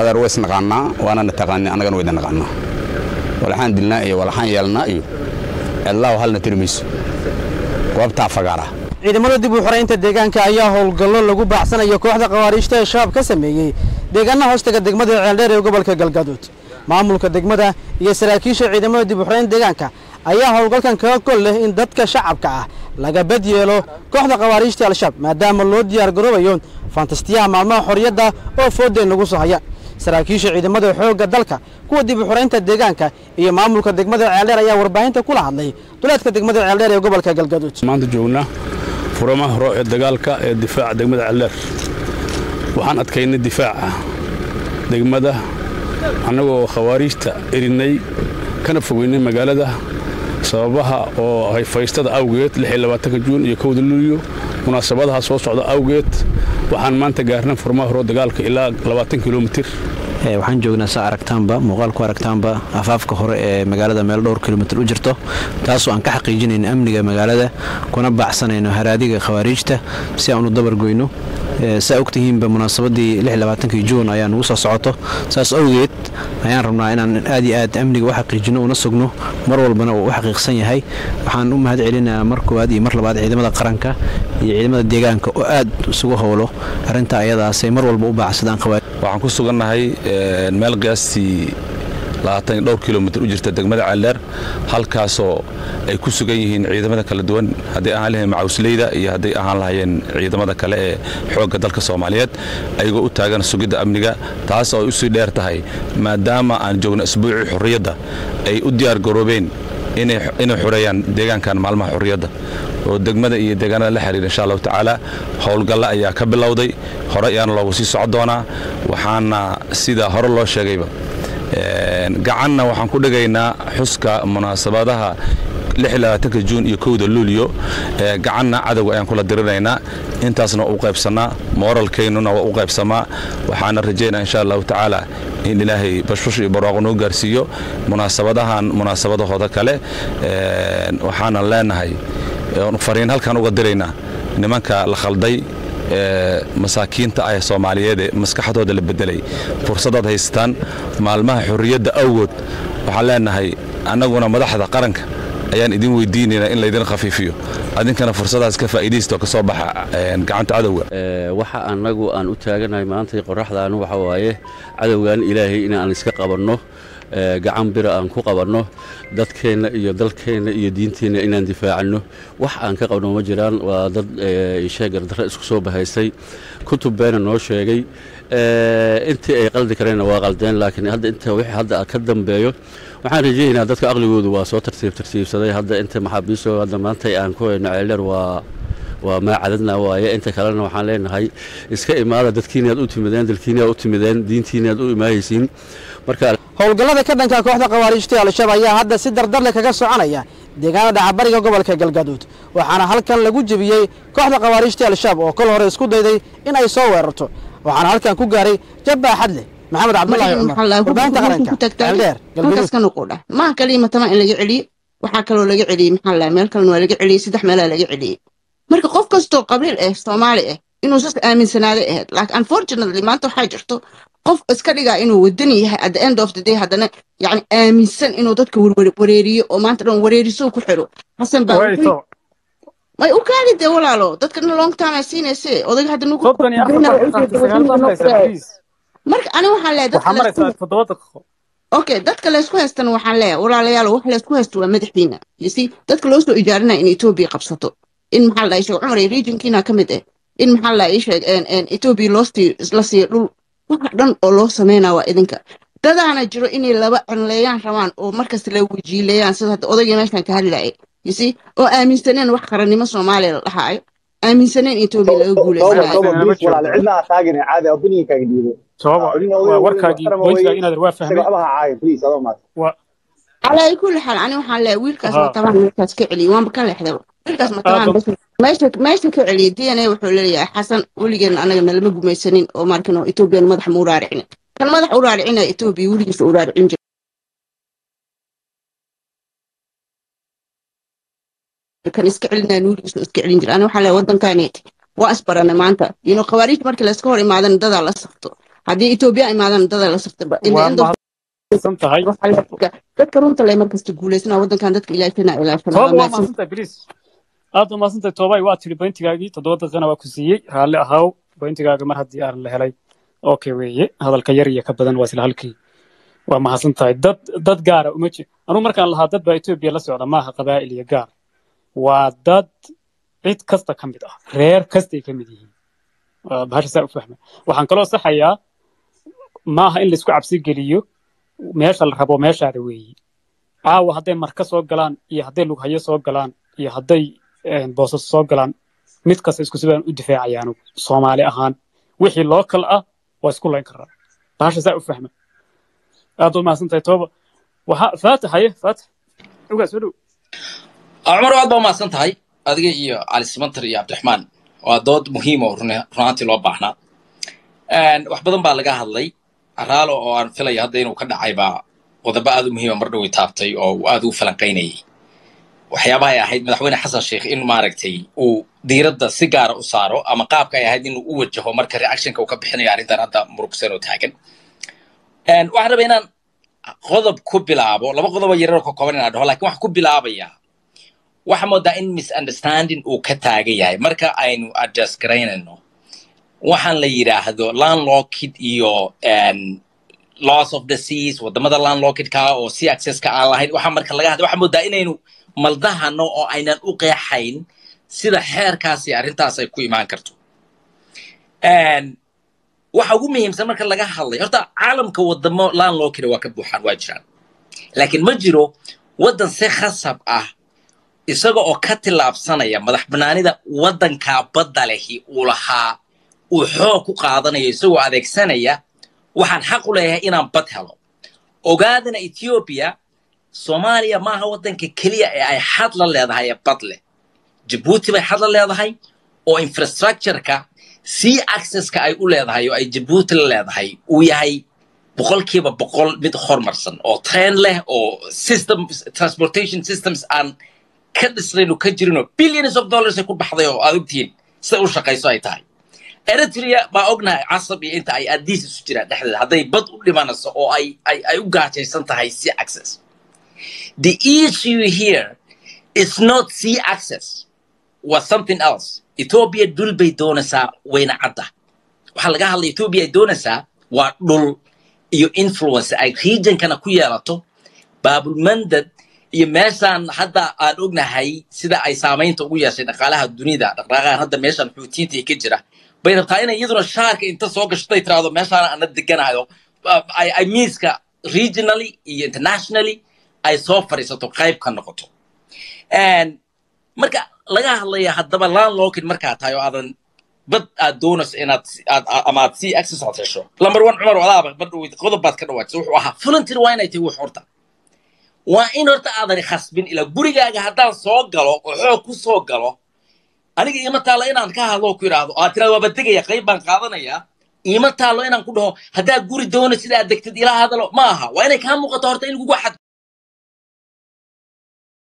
adeer ways naqaanaa waanana taqaani annagana wayna naqaanaa. Walaxaan dilnaa iyo walaxaan yeelnaa iyo cidlaaw halna tiri mayso goobtaa fagaara. Ciidamada dib u xoraynta deegaanka ayaa howlgallo lagu baacsanayo kooxda khawaariijta ee shabaab ka sameeyey. Deegaanaha hoostaga degmada ceeldheer ee gobolka galgaduud. Maamulka degmada iyo saraakiisha ciidamada dib u xoraynta deegaanka ayaa howlgalkan kaga gol leh in dadka shacabka ah laga bad yeelo kooxda khawaariijta al-shabaab maadaama loo diyaar garoobayo fantastiyaha maalmaha xorriyadda oo foodday nagu soo haya saraakiisha ciidamada xoogga dalka kuwa dib u xoraynta deegaanka iyo maamulka degmada ceeldheer ayaa warbaahinta kula hadlay. Duleedka degmada ceeldheer ee gobolka galgaduud. Maanta joognaa furamaha hore ee dagaalka ee difaaca degmada ceeldheer waxaan adkaynay difaaca degmada annagoo khawaariijta erinay kana fogeynay magaalada sababaha oo hayfaystada awgeed juun iyo kowda luulyo munaasabadaha soo socda awgeed waxaan maanta gaarnay furmaha hore dagaalka ilaa kilomitir waxaan joognaa saa aragtaanba muuqaal ku aragtaanba afaafka hore ee magaalada meel dhowr kilomitir u jirto. Taasoo aan ka xaqiijinayno amniga magaalada kuna baacsanayno haraadiga khawaariijta si aan u dabargoyno saa ogtihiinba munaasabadii juun ayaa nugu soo socoto. Saas awgeed ayaan rabnaa inaan aad iyo aad amniga u xaqiijino una sugno mar walbana uu u xaqiiqsan yahay. Waxaan u mahad celinayaa mar koowaad iyo mar labaad ciidamada qaranka iyo ciidamada deegaanka oo aad isugu howlo. Arrinta ayadaasay mar walba u baacsadaan waxaan ku sugannahay meel qiyaastii dhowr kilomitir u jirta degmada ceeldheer halkaasoo ay ku sugan yihiin ciidamada kala duwan. Hadday ahaan lahayen macawsleyda iyo hadday ahaan lahayeen ciidamada kale ee xoogga dalka soomaaliyeed ayagoo u taagan sugidda amniga taas oo ay u sii dheer tahay maadaama aan joogno isbuucii xorriyadda ay u diyaar garoobeen inay xoreeyaan deegaankan maalmaha xorriyadda oo degmada iyo deegaanada la xiriira insha allahu tacaala. Howlgalle ayaa ka bilowday. Hore ayaana loogu sii soco doonaa waxaana sida hore loo sheegayba gacanna waxaan ku dhigaynaa xuska munaasabadaha juun iyo kowda luulyo. Gacanna cadowga ayaan kula dirinaynaa intaasna waa u qaybsannaa mooralkaynuna waa u qaybsamaa. Waxaana rajaynaa insha allahu tacaala in ilaahay bashbash iyo barwaaqo noo gaarsiiyo munaasabadahan munaasabadahooda kale. Waxaanan leenahay fariin halkan uga diraynaa nimanka la khalday masaakiinta ah soomaaliyeed ee maskaxdooda la bedelay fursadaad haystaan maalmaha xorriyadda awgood. Waxaan leenahay annaguna madaxda qaranka ayaan idin weydiinaynaa in laydin khafiifiyo. Adinkana fursadaas ka faa'iidaysto ka soo baxa gacanta cadowga. Waxa annagu aan u taaganahay maanta qoraxdaanu waxa waaye cadowgan ilaahay inaan iska qabanno gacan bira aan ku qabanno dadkeenna iyo dalkeenna iyo diinteenna inaan difaacanno wax aan ka qabno ma jiraan waa dad sheegardarre isku soo bahaystay. Kutub beena noo sheegay. Intii ay qaldi kareenna waa qaldeen laakiin hadda inta wixii hadda ka dambeeyo waxaan rajaynaynaa dadka aqligoodu waa soo tartiib tartiibsaday hadda inta maxaabiisto hadda maanta aan ku hayno waa waa maacadadna waaye inta kalena waxaan leenahay iska imaada dadkiinaad u timideen dalkiinaad u timideen diintiinaad u imaahaysiin marka howlgallada ka dhanka kooxda khawaariijta al-shabaab ayaa hadda si dardarle kaga soconaya deegaanada dhacabariga gobolka galgaduud waxaana halkan lagu jebiyey kooxda khawaariijta al-shabaab oo kol hore isku dayday in ay soo weerarto. Waxaana halkan ku gaaray jabbaa xadle maxamed cabdulaahi cumar. Warbaahinta qaranka galgaduud. maaha in laga celiye waxaa kaloo laga celiyey maxaa la meel kalena waa laga celiyey saddex meelaa laga celiyey marka qof kastoo qabiil ah soomaali ah inuu sas aaminsanaaday ahayd laakiin unfortunately maanta waxaa jirto qof iska dhigaa inuu wadani yahay at the end of the day haddana yani aaminsan inuu dadka wareeriyo oo maanta dhan wareeriso ku xiro. Xasan baa may u kaali dee walaalo? Dadkana long time ay siinayse odayga hadda nugu marka ani waxaan leeyahay okay dadka laysku haystana waxaan leeyahay walaalayaal wax laysku haysto waa madaxiina ysi dadka loo soo ijaarinaya in etoobiya qabsato in maxaa la sheeg cumar iyo regionkiina ka mid ah in maxaa la sheeg etoobiya loo la siiyo dhul waxa dhan oo loo sameynaa waa idinka dadaana jiro inay laba cinleeyaan rabaan oo markasta la wajiileeyaan sida hadda odayga meeshan ka hadlaayay ysi oo aaminsaneen wax qarannimo soomaaliya la dhahaayo aaminsaneen etoobiya laga guuleysanaayo kulli xaal ani waxaan leeyahay wiilkaas ka celiya waanba ka leexday wiilkaas matabaan meesha meesha ka celiya n a wuxuu leeyahay xasan weligeena anaga nalama gumaysanin oo markin oo etoobiyan madax ma u raaricin. Kan madax u raaricina etoobiya weligiisa u raaricin jira kan iska celinaa nuurigiisa iska celin jira ani waxaan leeyahay waddankaneet waa isbaranay maanta. Yino khawaariij markii layska hor imaadana dadaa la safto haddii etoobiya imaadaan dada la tahay? Dadka runta le markasta guulaysana wadankan dadka ilaashana bris aad waa mahadsantahay toobay? Waa tiri bointigaagii toddoba daqiiqana waa ku siiyey. Raalli ahaw bointigaaga mar haddii aan la helay okay weeye. Hadalka yar iyo ka badan waa isla halkii. Waa mahadsan dad dad gaara uma jir. Anugu markaan lahaa dad baa etoobiya la socda maaha qabaa'il iyo gaar. Waa dad cid kasta ka mid ah reer kastay ka mid yihiin. Bahasha saa u fahma waxaan kaloo saxayaa maaha in la isku cabsi geliyo meesha la rabo meeshaada weeyi. Caawa hadday marka soo galaan iyo hadday lughayo soo galaan iyo hadday boosas soo galaan. Mid kasta isku sibaan u difaacaya anugu soomaali ahaan. Wixii lookal ah waa isku layn karaa bahasha saa u fahma. Aad waa mahadsantahay tooba waxa faatax haye faatax ugaa soo dhow. Cumar aad baa mahadsan tahay adiga iyo cali simantar iyo cabdiraxmaan waa dood muhiim oo runaantii loo baahnaa wax badan baa laga hadlay. Caraalo oo aan filaya hadda inuu ka dhacay baa qodobo aad u muhiima mar dhoway taabtay oo aad u falanqaynayay waxyaabaha ay ahayd madaxweyne xasan sheikh in maaragtay uu diiradda si gaara u saaro ama qaabka ay ahayd inuu u wajaho marka reactionka uu ka bixinayo arrintan hadda murugsan oo taagan. Waxaan rabaa inaan qodob ku bilaabo laba qodobo yarar ka kooban inaan dhaho laakiin waxaan ku bilaabayaa waxaa moodaa in misunderstanding uu ka taagan yahay. Marka aynu adjust garaynayno waxaan la yidhaahdo landlockid iyo loss of the seas waddamada landlockidka oo sea accesska aan lahayn. Waxaa marka laga hadla waxaa moodaa inaynu maldahano oo aynan u qeexayn sida xeerkaasi arrintaas ay ku imaan karto. Waxa ugu muhiimsan marka laga hadlayo horta caalamka wadamo landlockida waa ka buuxaan waa jiraan. Laakiin ma jiro waddan si khasab ah isaga oo ka tillaabsanaya madax banaanida waddankaa badda lehi uu lahaa uu xoog ku qaadanayo isagoo adeegsanaya waxaan xaq u leeyahay inaan bad helo. Ogaadana ethoobiya soomaaliya maaha waddanka keliya ee ay xad la leedahay ee bad leh jabuuti bay xad la leedahay oo infrastructureka sea accesska ay u leedahay oo ay jabuuti la leedahay uu yahay boqolkiiba boqol mid horumarsan oo train leh oo system transportation systems aan ka dhisnayn oo ka jirinoo billions of dollars ay ku baxday oo aad ogtihiin sida u shaqayso ay tahay. Eritrea baa ognahay casab iyo inta ay aadiis isu jiraan dhexdeeda hadday bad u dhimanayso oo ay ay ay u gaajaysan tahay sea access the issue here is not sea access was something else. Ethiopia dhul bay doonaysaa wayna cadda waxaa laga hadlaya ethiopia ay doonaysaa waa dhul iyo influence. Ay regionkana ku yeelato baabulmandad iyo meeshaan hadda aan ognahay sida ay saamaynta ugu yeeshay dhaqaalaha dunida. Dhaqdhaqaaqan hadda meeshaan xuutiinta ee ka jira. Bay rabtaa inay iyaduna shaarka inta soo gashatay tiraahdo meeshaan ana deganahayo ay miiska regionally iyo internationally ay soo fadhiisato qayb ka noqoto. Marka laga hadlaya haddaba landlockid markaa tahay oo aadan bad aad doonayso inaad aad ama aad sea access aad hesho. Lamber one cumar walaaba badhow qodob baad ka dhawaajisa wuxuu ahaa volunteer waa inay tahay wax horta. Waa in horta aadan khasbin ilaa gurigaaga haddaan soo galo oo xoog ku soo galo aniga iima taallo inaan ka hadlo ku idhaahdo aad tiraado waaba degaya qayb baan qaadanayaa iima taallo inaan ku dhaho haddaad guri doono sida aad degtid ilaa hadalo ma aha waa inay kaa muuqato horta in lagugu xad